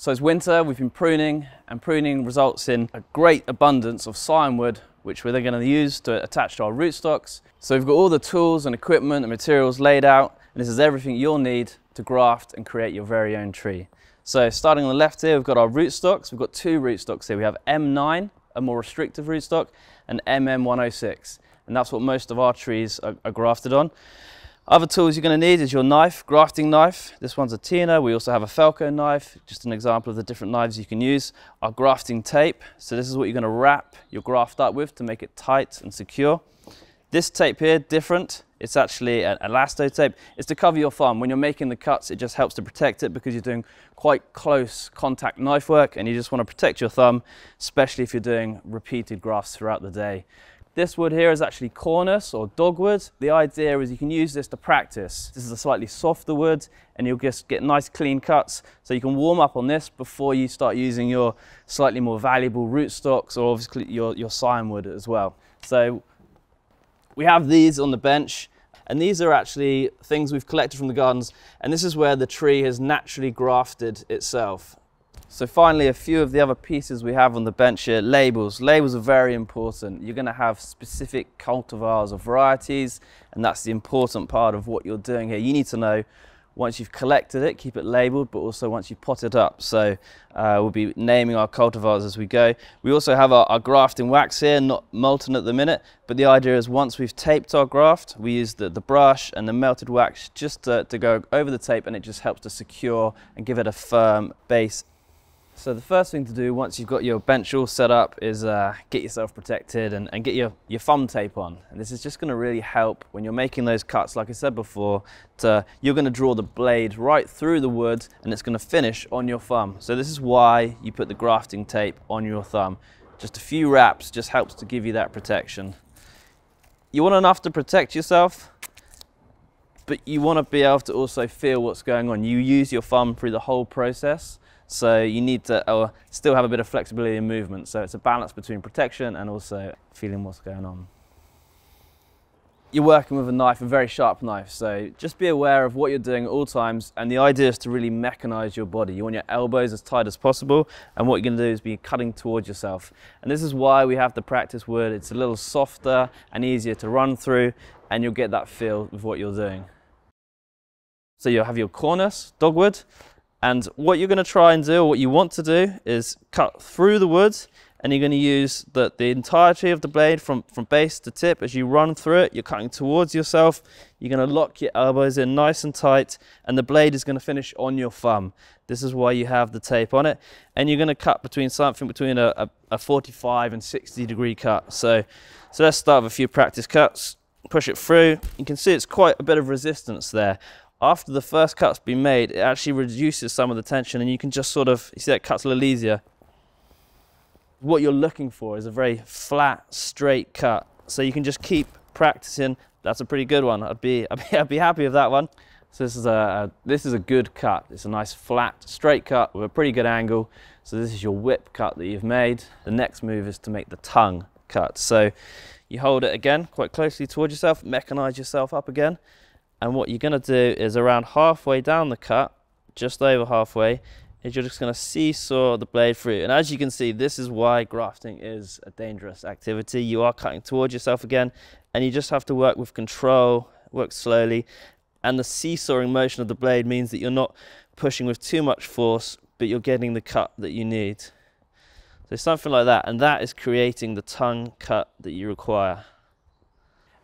So it's winter, we've been pruning, and pruning results in a great abundance of scionwood, which we're then going to use to attach to our rootstocks. So we've got all the tools and equipment and materials laid out, and this is everything you'll need to graft and create your very own tree. So starting on the left here, we've got our rootstocks. We've got two rootstocks here. We have M9, a more restrictive rootstock, and MM106. And that's what most of our trees are, are grafted on. Other tools you're going to need is your knife, grafting knife. This one's a Tina. We also have a Falco knife, just an example of the different knives you can use. Our grafting tape. So this is what you're going to wrap your graft up with to make it tight and secure. This tape here, different. It's actually an elasto tape. It's to cover your thumb. When you're making the cuts, it just helps to protect it because you're doing quite close contact knife work and you just want to protect your thumb, especially if you're doing repeated grafts throughout the day. This wood here is actually cornus or dogwood. The idea is you can use this to practice. This is a slightly softer wood and you'll just get nice clean cuts. So you can warm up on this before you start using your slightly more valuable rootstocks or obviously your, your wood as well. So we have these on the bench and these are actually things we've collected from the gardens and this is where the tree has naturally grafted itself. So finally, a few of the other pieces we have on the bench here, labels. Labels are very important. You're gonna have specific cultivars or varieties, and that's the important part of what you're doing here. You need to know once you've collected it, keep it labeled, but also once you pot it up. So uh, we'll be naming our cultivars as we go. We also have our, our, grafting wax here, not molten at the minute, but the idea is once we've taped our graft, we use the, the brush and the melted wax just to, to go over the tape and it just helps to secure and give it a firm base so the first thing to do once you've got your bench all set up is uh, get yourself protected and, and, get your, your thumb tape on. And this is just going to really help when you're making those cuts, like I said before, to, you're going to draw the blade right through the wood and it's going to finish on your thumb. So this is why you put the grafting tape on your thumb. Just a few wraps just helps to give you that protection. You want enough to protect yourself, but you want to be able to also feel what's going on. You use your thumb through the whole process. So you need to uh, still have a bit of flexibility in movement. So it's a balance between protection and also feeling what's going on. You're working with a knife, a very sharp knife, so just be aware of what you're doing at all times. And the idea is to really mechanize your body. You want your elbows as tight as possible, and what you're going to do is be cutting towards yourself. And this is why we have the practice wood. It's a little softer and easier to run through, and you'll get that feel of what you're doing. So you'll have your cornus, dogwood, and what you're going to try and do, what you want to do, is cut through the wood and you're going to use the, the entirety of the blade from, from base to tip. As you run through it, you're cutting towards yourself. You're going to lock your elbows in nice and tight and the blade is going to finish on your thumb. This is why you have the tape on it. And you're going to cut between something between a, a, a 45 and 60 degree cut. So, so let's start with a few practice cuts. Push it through. You can see it's quite a bit of resistance there after the first cut's been made, it actually reduces some of the tension and you can just sort of, you see that cut's a little easier. What you're looking for is a very flat, straight cut. So you can just keep practicing. That's a pretty good one. I'd be, I'd be, I'd be happy with that one. So this is a, a, this is a good cut. It's a nice flat, straight cut with a pretty good angle. So this is your whip cut that you've made. The next move is to make the tongue cut. So you hold it again quite closely towards yourself, mechanize yourself up again. And what you're going to do is around halfway down the cut, just over halfway, is you're just going to seesaw the blade through. And as you can see, this is why grafting is a dangerous activity. You are cutting towards yourself again, and you just have to work with control, work slowly. And the seesawing motion of the blade means that you're not pushing with too much force, but you're getting the cut that you need. So something like that, and that is creating the tongue cut that you require.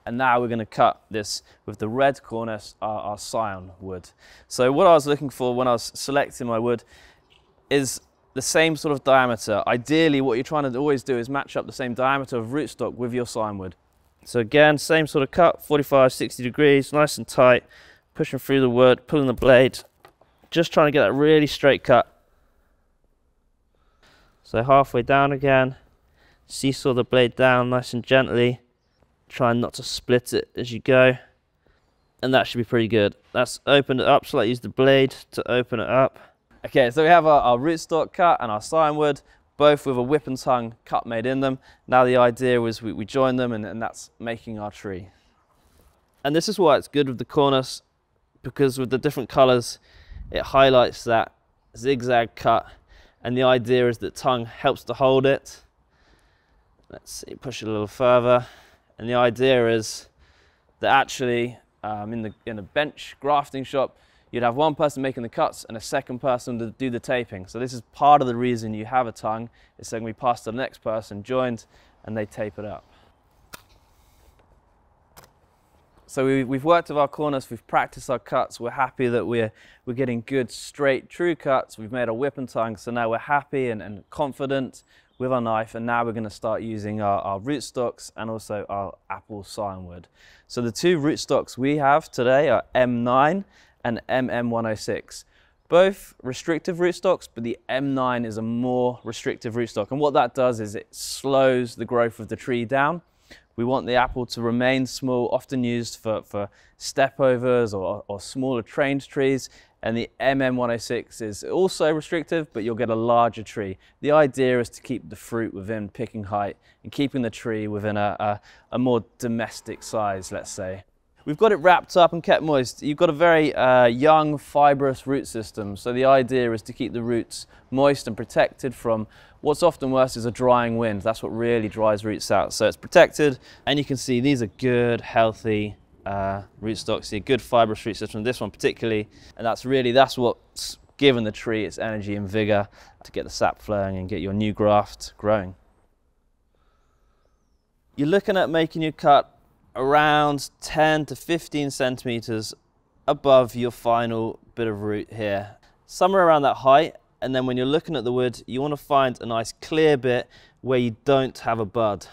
And now we're going to cut this with the red cornus, our, our scion wood. So what I was looking for when I was selecting my wood is the same sort of diameter. Ideally, what you're trying to always do is match up the same diameter of rootstock with your scion wood. So again, same sort of cut, 45, 60 degrees, nice and tight, pushing through the wood, pulling the blade, just trying to get that really straight cut. So halfway down again, seesaw the blade down nice and gently, trying not to split it as you go. And that should be pretty good. That's opened it up, so I use the blade to open it up. Okay, so we have our, our rootstock cut and our scion wood, both with a whip and tongue cut made in them. Now the idea was we, we join them and, and that's making our tree. And this is why it's good with the cornus, because with the different colors, it highlights that zigzag cut And the idea is that tongue helps to hold it. Let's see, push it a little further. And the idea is that actually um, in, the, in a bench grafting shop, you'd have one person making the cuts and a second person to do the taping. So this is part of the reason you have a tongue, is so we pass to the next person, joined, and they tape it up. So we, have worked with our cornus, we've practiced our cuts, we're happy that we're, we're getting good, straight, true cuts. We've made our whip and tongue, so now we're happy and, and confident with our knife and now we're going to start using our, our rootstocks and also our apple scionwood. So the two rootstocks we have today are M9 and MM106. Both restrictive rootstocks, but the M9 is a more restrictive rootstock. And what that does is it slows the growth of the tree down. We want the apple to remain small, often used for, for stepovers or, or smaller trained trees. And the MM106 is also restrictive, but you'll get a larger tree. The idea is to keep the fruit within picking height and keeping the tree within a, a, a more domestic size, let's say. We've got it wrapped up and kept moist. You've got a very uh, young, fibrous root system. So the idea is to keep the roots moist and protected from what's often worse is a drying wind. That's what really dries roots out. So it's protected. And you can see these are good, healthy uh, rootstocks, a good fibrous root system. This one particularly. And that's really, that's what's given the tree its energy and vigor to get the sap flowing and get your new graft growing. You're looking at making your cut around 10 to 15 centimeters above your final bit of root here. Somewhere around that height, and then when you're looking at the wood, you want to find a nice clear bit where you don't have a bud.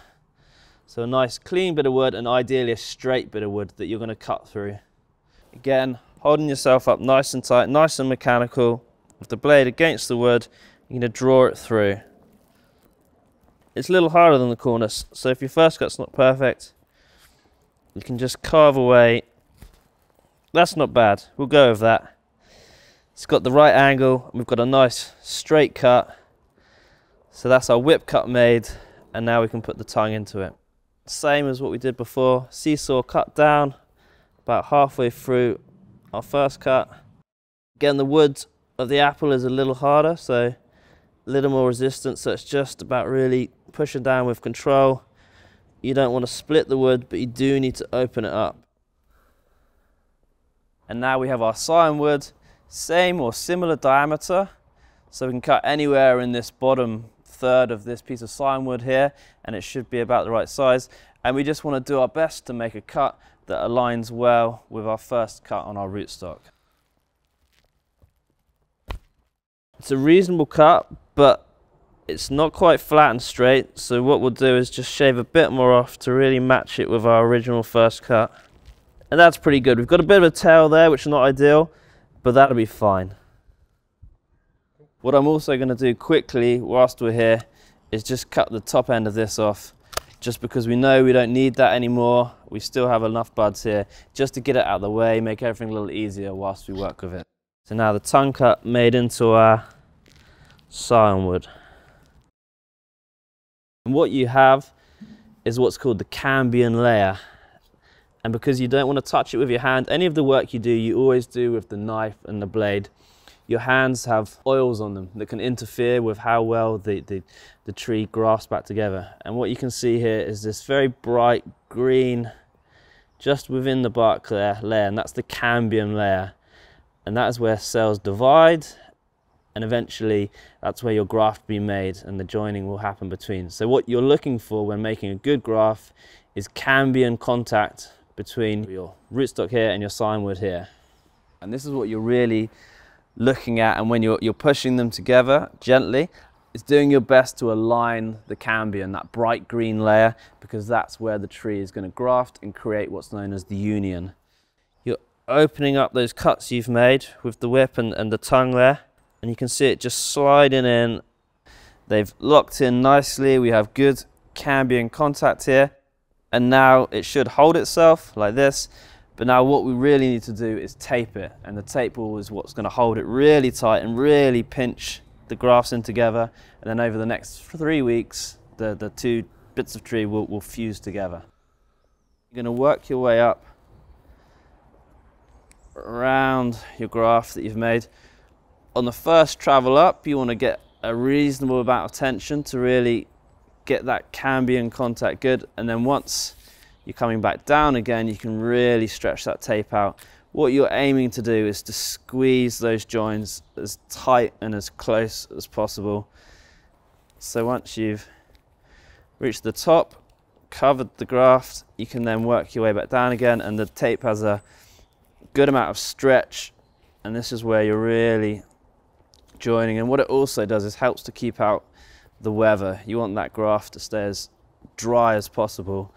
So a nice clean bit of wood and ideally a straight bit of wood that you're going to cut through. Again, holding yourself up nice and tight, nice and mechanical, with the blade against the wood, you're going to draw it through. It's a little harder than the cornus, so if your first cut's not perfect, you can just carve away. That's not bad. We'll go with that. It's got the right angle. We've got a nice straight cut. So that's our whip cut made. And now we can put the tongue into it. Same as what we did before. Seesaw cut down about halfway through our first cut. Again, the wood of the apple is a little harder, so a little more resistance. So it's just about really pushing down with control you don't want to split the wood, but you do need to open it up. And now we have our scion wood, same or similar diameter. So we can cut anywhere in this bottom third of this piece of scion wood here, and it should be about the right size. And we just want to do our best to make a cut that aligns well with our first cut on our rootstock. It's a reasonable cut, but it's not quite flat and straight so what we'll do is just shave a bit more off to really match it with our original first cut. And that's pretty good. We've got a bit of a tail there which is not ideal but that'll be fine. What I'm also going to do quickly whilst we're here is just cut the top end of this off just because we know we don't need that anymore. We still have enough buds here just to get it out of the way make everything a little easier whilst we work with it. So now the tongue cut made into our scion wood and what you have is what's called the cambium layer. And because you don't want to touch it with your hand, any of the work you do, you always do with the knife and the blade. Your hands have oils on them that can interfere with how well the, the, the tree grafts back together. And what you can see here is this very bright green just within the bark layer, layer and that's the cambium layer. And that is where cells divide and eventually that's where your graft will be made and the joining will happen between. So what you're looking for when making a good graft is cambium contact between your rootstock here and your scionwood here. And this is what you're really looking at and when you're, you're pushing them together gently, it's doing your best to align the cambium, that bright green layer, because that's where the tree is going to graft and create what's known as the union. You're opening up those cuts you've made with the whip and, and the tongue there and you can see it just sliding in. They've locked in nicely. We have good cambium contact here. And now it should hold itself like this. But now what we really need to do is tape it. And the tape ball is what's going to hold it really tight and really pinch the grafts in together. And then over the next three weeks, the, the two bits of tree will, will fuse together. You're going to work your way up around your graft that you've made on the first travel up, you want to get a reasonable amount of tension to really get that cambium contact good. And then once you're coming back down again, you can really stretch that tape out. What you're aiming to do is to squeeze those joints as tight and as close as possible. So once you've reached the top, covered the graft, you can then work your way back down again and the tape has a good amount of stretch and this is where you're really joining and what it also does is helps to keep out the weather. You want that graft to stay as dry as possible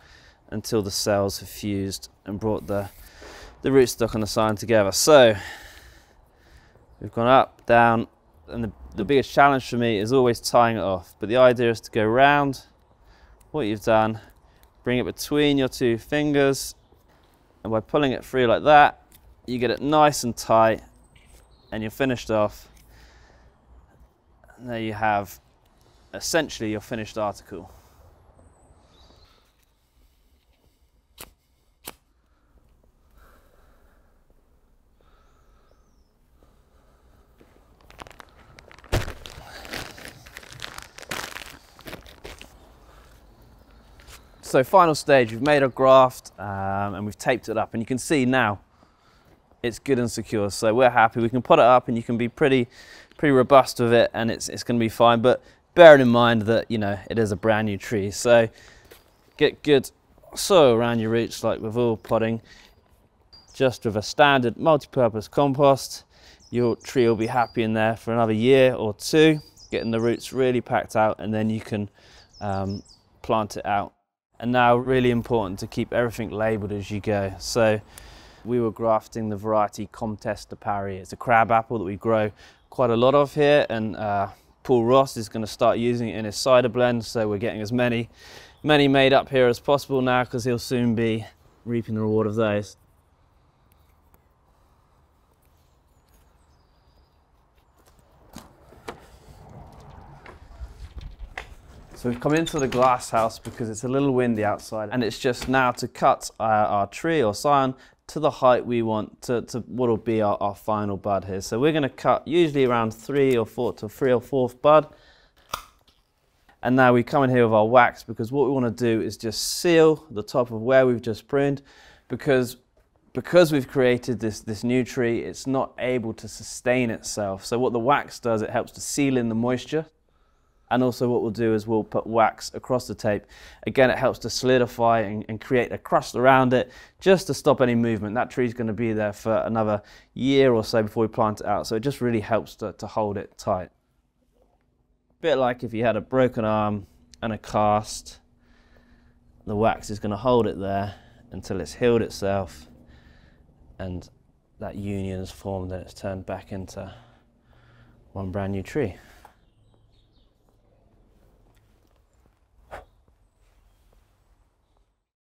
until the cells have fused and brought the, the rootstock and the scion together. So we've gone up, down, and the, the biggest challenge for me is always tying it off. But the idea is to go round what you've done, bring it between your two fingers, and by pulling it free like that, you get it nice and tight, and you're finished off. There you have essentially your finished article. So final stage, we've made a graft um, and we've taped it up and you can see now it's good and secure. So we're happy. We can put it up and you can be pretty, pretty robust with it and it's, it's going to be fine. But bearing in mind that, you know, it is a brand new tree. So get good soil around your roots like with all potting. Just with a standard multi-purpose compost, your tree will be happy in there for another year or two, getting the roots really packed out and then you can um, plant it out. And now really important to keep everything labelled as you go. So we were grafting the variety Comtesse de Paris. It's a crab apple that we grow quite a lot of here and uh, Paul Ross is going to start using it in his cider blend so we're getting as many many made up here as possible now because he'll soon be reaping the reward of those. So we've come into the glass house because it's a little windy outside and it's just now to cut our, our tree or scion to the height we want to, to what will be our, our final bud here. So we're going to cut usually around three or four to three or fourth bud. And now we come in here with our wax because what we want to do is just seal the top of where we've just pruned because because we've created this, this new tree, it's not able to sustain itself. So what the wax does, it helps to seal in the moisture and also what we'll do is we'll put wax across the tape. Again, it helps to solidify and, and create a crust around it just to stop any movement. That tree's going to be there for another year or so before we plant it out. So it just really helps to, to hold it tight. Bit like if you had a broken arm and a cast, the wax is going to hold it there until it's healed itself and that union is formed and it's turned back into one brand new tree.